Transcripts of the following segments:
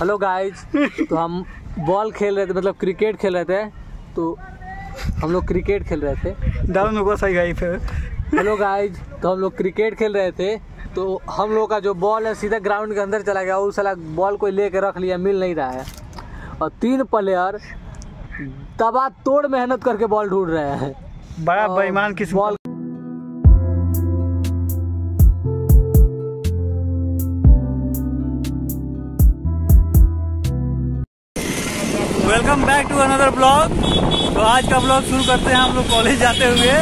Hello guys तो? हम ball खेल रहे थे मतलब क्रिकेट खेल रहे थे तो हम लोग क्रिकेट खेल रहे थे। डाउन होगा सही गई फिर। हेलो गाइज़ तो हम लोग क्रिकेट खेल रहे थे तो हम लोग का जो बॉल है सीधा ग्राउंड के अंदर चला गया। उस साला बॉल को लेके रख लिया मिल नहीं रहा है। और तीन प्लेयर दबा तोड़ मेहनत करके बॉल ढूंढ रहे हैं। बड़ा बेईमान किस्म ball welcome back to another blog तो आज का ब्लॉग शुरू करते हैं हम लोग कॉलेज जाते हुए।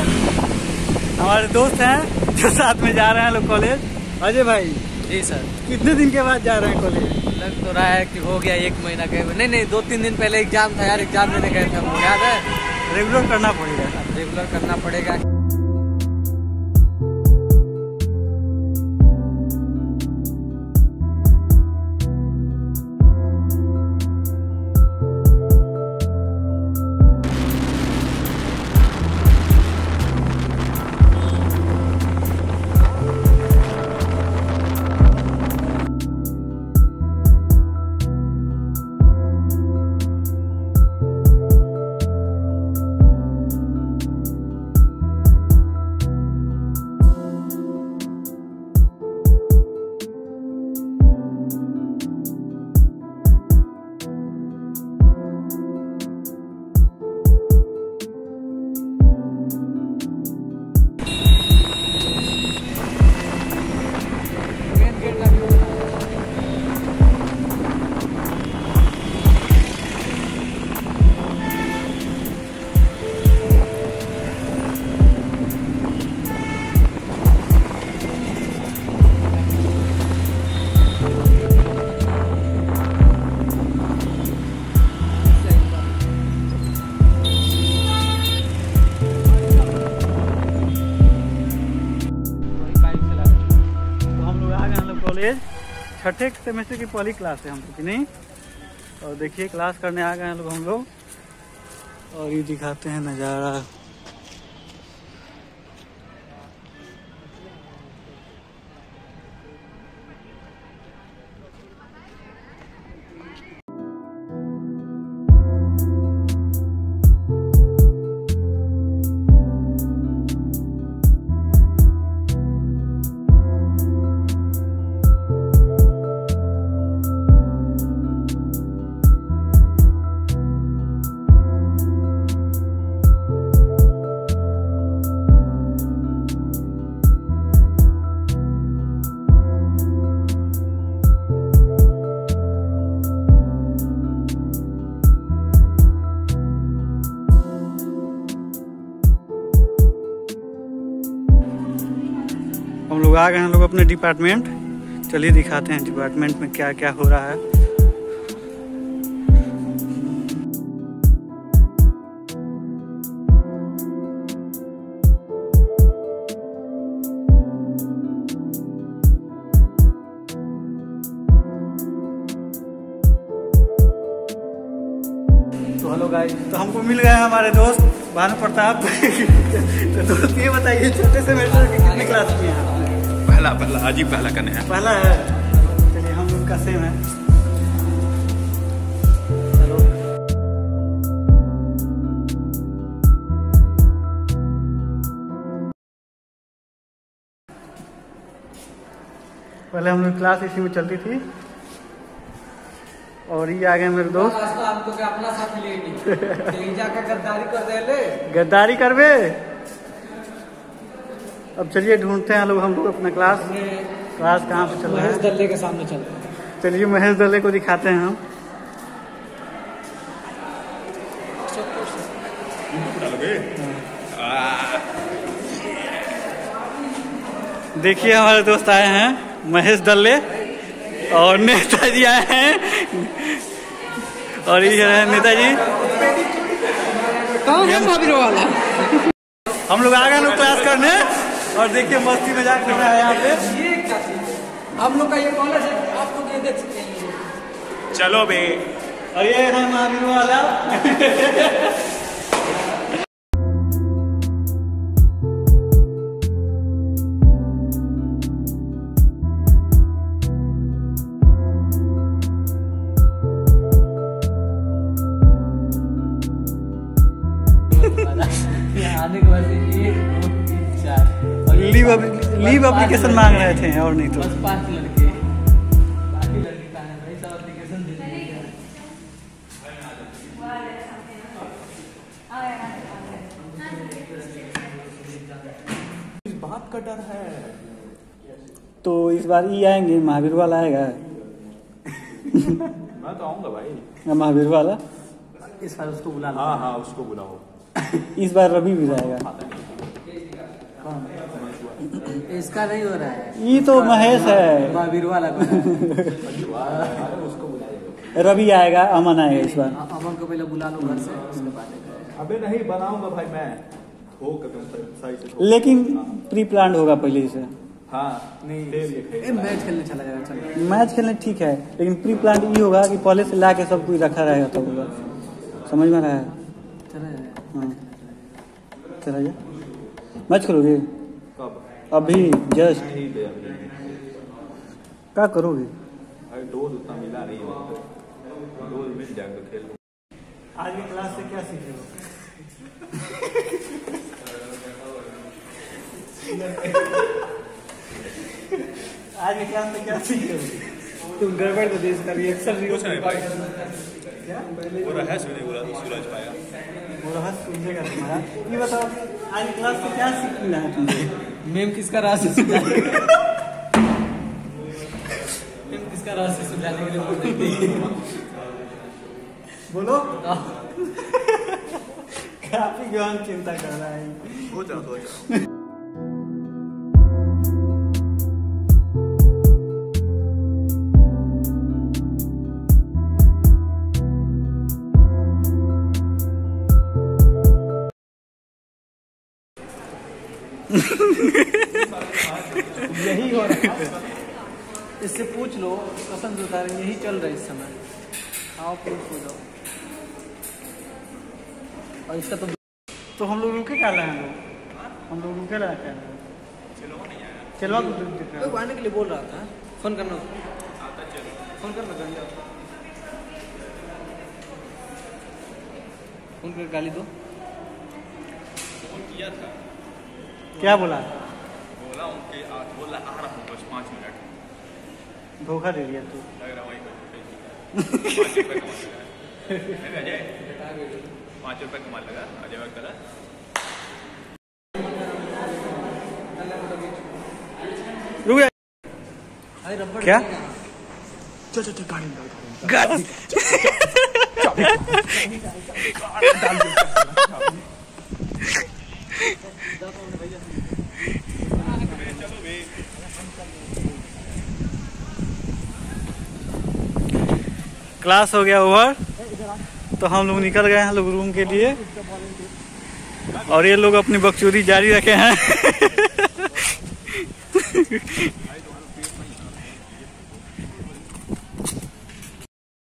हमारे दोस्त हैं जो साथ में जा रहे हैं लोग कॉलेज अजय भाई जी सर। कितने दिन के बाद जा रहे हैं कॉलेज लग तो रहा है कि हो गया एक महीना के नहीं नहीं दो तीन दिन पहले एग्ज़ाम था यार एग्ज़ाम देने गए थे हम याद है? रेगुलर करना पड़ेगा। रेगुलर करना पड़ेगा। छठे सेमेस्टर की पहली क्लास है हम लोग की, नहीं? और देखिए क्लास करने आ गए हैं लोग हम लोग। और ये दिखाते हैं नज़ारा। आ गए हैं लोग अपने डिपार्टमेंट चलिए दिखाते हैं डिपार्टमेंट में क्या क्या हो रहा है। तो हेलो तो हमको मिल गए हमारे दोस्त, भानु प्रताप। तो दोस्त ये बताइए, छोटे से मेरे कितने क्लास किए हैं? पहला पहला आज ही पहला करने हैं। पहला है। चलिए हम लोग का सेम है। पहले हम लोग क्लास इसी में चलती थी। और ये आ गए मेरे दोस्त। आपको क्या अपना साथ लेनी जाकर गद्दारी कर दे ले। गद्दारी करवे अब चलिए ढूंढते हैं लोग हम लोग अपना क्लास क्लास कहाँ पे चल रहा है? महेश दल्ले के सामने चल चलिए महेश दल्ले को दिखाते हैं हम। देखिए हमारे दोस्त आए हैं महेश दल्ले और नेताजी आए हैं। और ये है नेताजी। कौन है हम लोग आ गए लोग क्लास करने। और देखिए मस्ती मज़ाक कर रहा है यहाँ पे। हम लोग का ये कॉलेज है आप लोग ये देख सकते हैं। चलो बे। और ये है महावीर वाला। लीव लीव एप्लीकेशन मांग रहे थे और नहीं तो। हैं बात का डर है। तो इस बार ये आएँगे महावीर वाला आएगा। मैं तो आऊँगा भाई। या महावीर वाला। इस बार उसको बुला हाँ हाँ उसको बुलाओ। इस बार रवि भी जाएगा। इसका नहीं हो रहा है। ये तो महेश है। महावीर रवि आएगा अमन आएगा इस बार। अमन को पहले बुला लो घर से अबे नहीं बनाऊँगा भाई मैं। हो सही से लेकिन प्री प्लान होगा पहले से। हाँ मैच खेलने चला जाएगा मैच खेलने ठीक है लेकिन प्री प्लान ये होगा कि पहले से ला के सब कुछ रखा रहेगा तब। होगा समझ में आ रहा है? हाँ। चला जा मैच करोगे कब अभी जस्ट क्या करोगे? डोज उतना मिला नहीं है। डोज मिल जाएगा तो खेल आज की क्लास से क्या सीखे हो? आज की क्लास से क्या सीखे हो? तुम गड़बड़ को देश का रिएक्शन कुछ नहीं भाई। क्या? वो रहा सूरज बोला सूरज पाया। वो रहस्य सुलझेगा तुम्हारा ये बताओ आज की क्लास से क्या सीख मिला है तुमको मेम किसका राशि सुझाने मेम किसका रास्ते सुझाने के लिए बोल काफ़ी ज्ञान चिंता कर रहा है। हो जाओ हो जाओ। पूछ लो से बता यही चल रहा है इस समय। आओ प्रूफ हो जाओ। और इसका तो तो हम लोग रुके क्या रहे हैं लोग हम लोग रुके रहे क्या चलो को दिख रहा है वो आने के लिए बोल रहा था। फ़ोन करना फ़ोन करना गाली फ़ोन कर गाली दो। क्या बोला? बोला उनके बोला आ रहा हूँ बस पाँच मिनट। धोखा दे दिया तू लग रहा वही पाँच रुपये कमा लगा अजय पाँच रुपये कमा लगा अजय वक्त रुक जा क्या? चल चल चल गाड़ी में गाड़ी में। क्लास हो गया ओवर तो हम लोग निकल गए हैं लोग रूम के लिए। और ये लोग अपनी बकचोरी जारी रखे हैं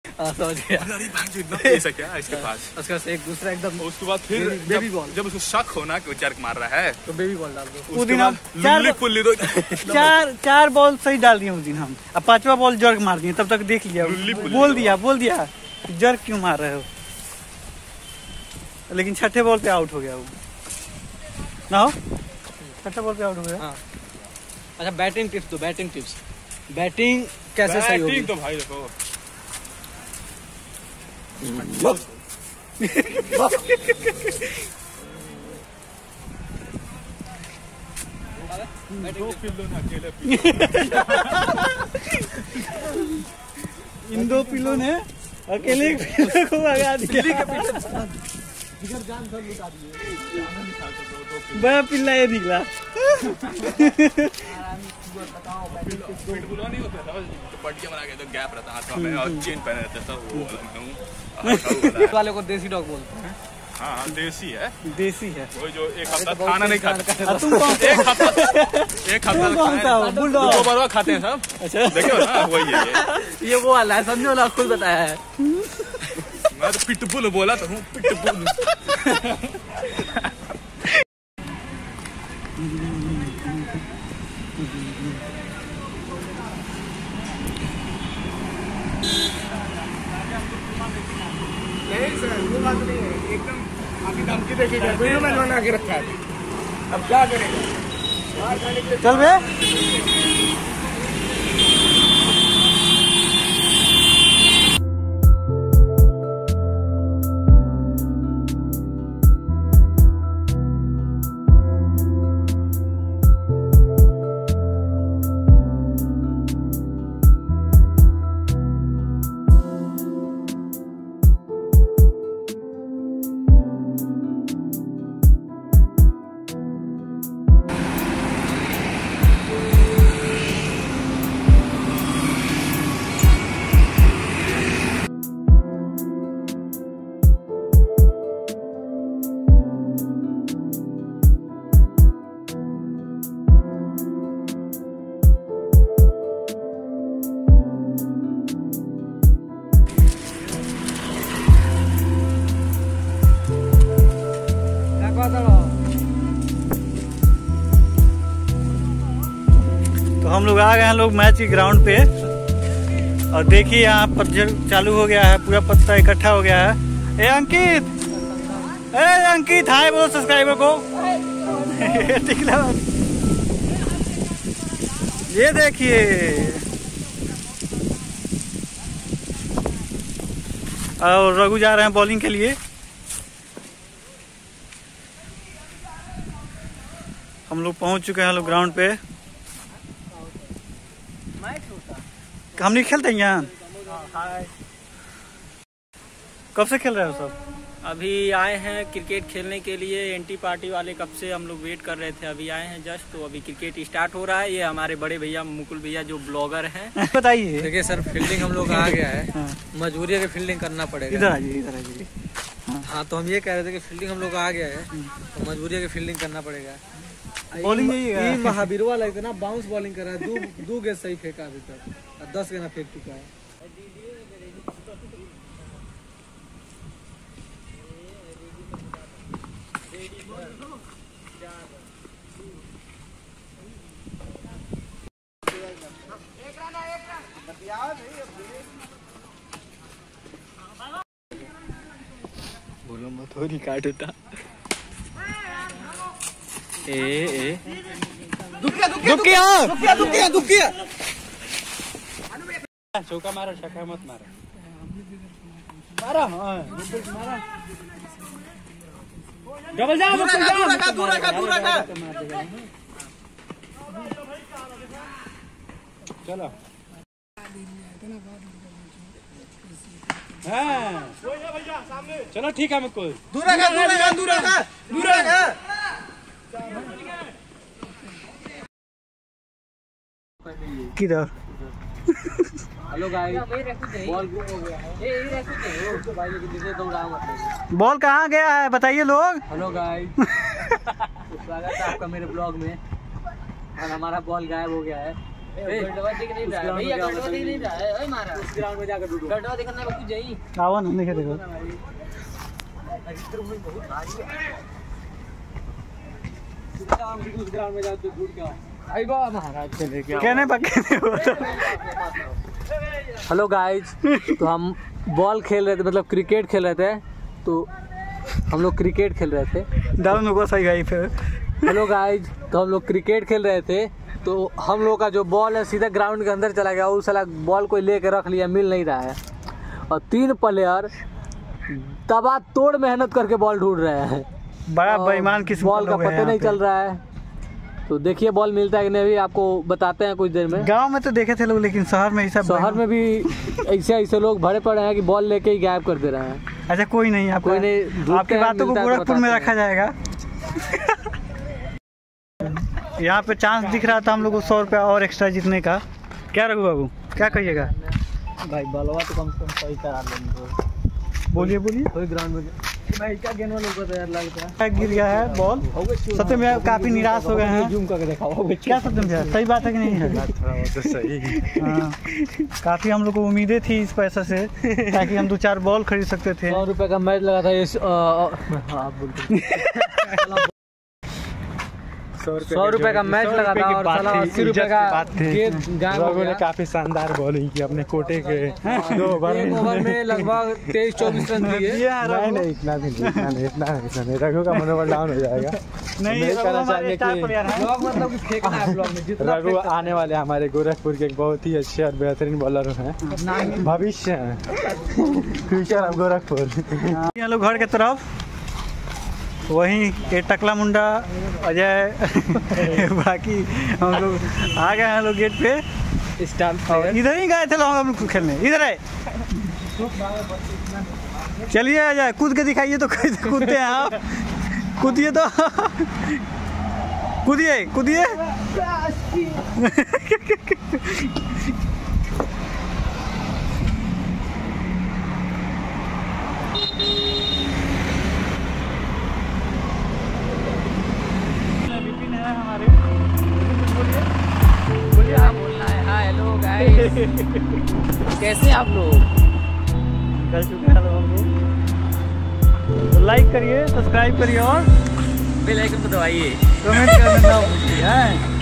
हाँ समझ गया। अरे भाई जो इतना पैसा क्या इसके पास? उसके बाद एक दूसरा एकदम उसके बाद फिर बेबी- बेबी जब- बॉल। जब उसको शक होना कि वो जर्क मार रहा है तो बेबी बॉल डाल दो। उस दिन हम चार लुल्ली पुल्ली चार चार बॉल सही डाल दिए उस दिन हम। अब पांचवा बॉल जर्क मार दिए तब तक देख लिया। बोल। दिया बोल दिया जर्क क्यों मार रहे हो? लेकिन छठे बॉल पे आउट हो गया वो। ना हो? छठे बॉल पे आउट हो गया। हाँ। अच्छा बैटिंग टिप्स तो बैटिंग टिप्स बैटिंग कैसे सही होगी? बैटिंग तो भाई देखो इन दो पिलो ने अकेले पिलो को भगा दिया। बड़ा पिल्ला ये निकला नहीं होता था बना के तो गैप रहता हाथों में और चेन पहने रहता था वो वाला मैं को देसी डॉग बोलते हैं। हाँ हाँ देसी है। देसी है वो जो एक हफ़्ता खाना नहीं खाता तुम कौन एक हफ़्ता एक हफ़्ता कौन सा हो दो बार खाते हैं सब अच्छा देखो ना वही है ये। ये वो वाला है समझो ना खुद बताया है। मैं तो पिटबुल बोला तो हूँ पिटबुल रखा है अब क्या करेगा चल बे। लोग आ गए हैं, लोग मैच के ग्राउंड पे। और देखिए यहाँ पतझड़ चालू हो गया है, पूरा पत्ता इकट्ठा हो गया है। ए, अंकित! ए, अंकित, हाय बोलो सब्सक्राइबर को। ये देखिए। और रघु जा रहे हैं बॉलिंग के लिए। हम लोग पहुँच चुके हैं लोग ग्राउंड पे। हम नहीं खेलते हैं यहाँ कब से खेल रहे हो सब? अभी आए हैं क्रिकेट खेलने के लिए एंटी पार्टी वाले कब से हम लोग वेट कर रहे थे अभी आए हैं जस्ट तो अभी क्रिकेट स्टार्ट हो रहा है। ये हमारे बड़े भैया मुकुल भैया जो ब्लॉगर हैं। बताइए। देखिए सर फील्डिंग हम लोग आ गया है। हाँ। मजबूरी है फील्डिंग करना पड़ेगा। आ जाइए इधर आ जाइए हाँ तो हम ये कह रहे थे कि फील्डिंग हम लोग आ गया है तो मजबूरी है फील्डिंग करना पड़ेगा। ई महावीरवा लगता ना बाउंस बॉलिंग कर रहा है दो दो गेंद सही फेंका अभी तक। और दस गेंद फेंक चुका है। बोलो मत हो रिकॉर्ड होता। ए ए। चौका मारा छक्का मत मारा मारा हाँ मारा डबल जा दूर रखा दूर रखा दूर रखा दूर रखा चलो हाँ चलो ठीक है मुकुल दूर रखा दूर रखा दूर रखा दूर रखा किधर? हेलो गाइस बॉल गया मत बॉल कहाँ गया है? बताइए लोग। हेलो गाइस स्वागत है आपका मेरे ब्लॉग में। और हमारा बॉल गायब हो गया है। में जाकर ढूंढो आओ ना देखे देखो। उस ग्राउंड में जाकर तो चले क्या कहने पक्के नहीं हेलो गाइज़ तो हम बॉल खेल रहे थे मतलब क्रिकेट खेल रहे थे। तो हम लोग क्रिकेट खेल रहे थे। डाउन होगा सही फिर। हेलो गाइज़ तो हम लोग क्रिकेट खेल रहे थे। तो हम लोग का जो बॉल है सीधा ग्राउंड के अंदर चला गया। उस साला बॉल को ले कर रख लिया मिल नहीं रहा है। और तीन प्लेयर दबा तोड़ मेहनत करके बॉल ढूंढ रहे हैं। बड़ा बेईमान किस्म बॉल का पता नहीं चल रहा है। तो देखिए बॉल मिलता है कि नहीं अभी आपको बताते हैं कुछ देर में। गाँव में तो देखे थे लोग लेकिन शहर में सब शहर में भी ऐसे ऐसे लोग भरे पड़े हैं कि बॉल लेके ही गायब कर दे रहे हैं। अच्छा कोई नहीं आपका कोई नहीं, आपकी बातों को है तो गोरखपुर में रखा जाएगा। यहाँ पे चांस दिख रहा था हम लोग को सौ रुपया और एक्स्ट्रा जीतने का। क्या रघु बाबू क्या कहिएगा? भाई बलवा तो कम से कम सही करा लेंगे। बोलिए बोलिए। कोई ग्राउंड में भाई क्या गेंद वालों को तो यार लगता है गिर गया है बॉल? सत्यम भैया काफ़ी निराश हो गए हैं। जूम करके दिखाओ क्या सत्यम भैया सही बात है कि नहीं है? सही हाँ। काफ़ी हम लोग को उम्मीदें थी इस पैसे से ताकि हम दो चार बॉल खरीद सकते थे। सौ रुपए का मैच लगा था इस अ, अ, हाँ आप बोलते सौ रुपए का मैच लगा था और साला अस्सी रुपए का गेंद हो ने काफ़ी शानदार बॉलिंग की अपने कोटे के। दो ओवर में। लगभग तेईस चौबीस रन दिए। नहीं नहीं इतना भी नहीं इतना नहीं इतना नहीं। रघु का मनोबल डाउन हो जाएगा। नहीं रघु कि हैं। मतलब है रघु आने वाले हमारे गोरखपुर के एक बहुत ही अच्छे और बेहतरीन बॉलर हैं। भविष्य है। Future of Gorakhpur. घर के तरफ़। वहीं ये टकला मुंडा अजय बाकी हम लोग आ गए हैं लोग गेट पे। इधर ही गए थे लोग हम लोग खेलने। इधर है चलिए अजय कूद के दिखाइए तो कैसे कूदते हैं आप। कूदिए तो। कूदिए कूदिए। कैसे आप लोग? कर चुके हैं लोग हम लोग तो लाइक करिए सब्सक्राइब करिए और बेल आइकन को दबाइए। कमेंट करना ना भूलिए हैं।